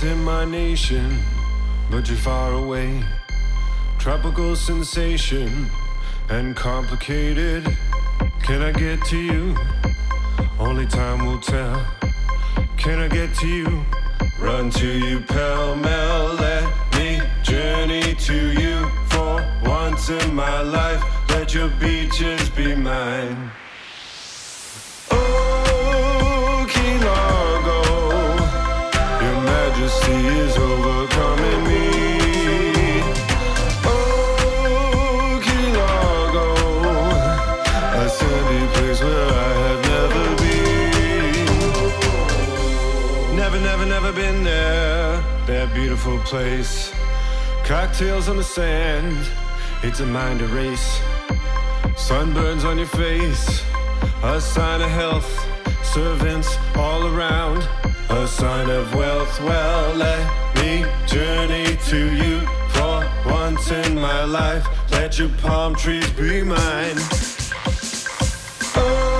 destination, but you're far away. Tropical sensation and complicated. Can I get to you? Only time will tell. Can I get to you? Run to you pell mell. Let me journey to you for once in my life. Let your beaches be mine. Oh, place. Where I'd never been. Never, never, never been there. That beautiful place. Cocktails on the sand. It's a mind erase. Sunburns on your face, a sign of health. Servants all around, a sign of wealth. Well, let me journey to you for once in my life. Let your palm trees be mine. Oh,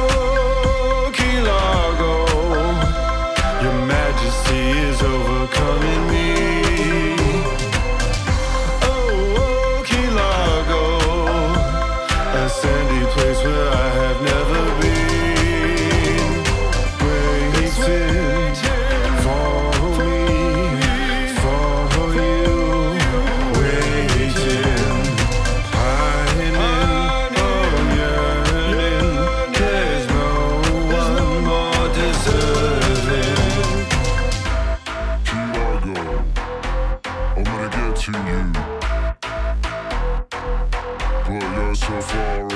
survive.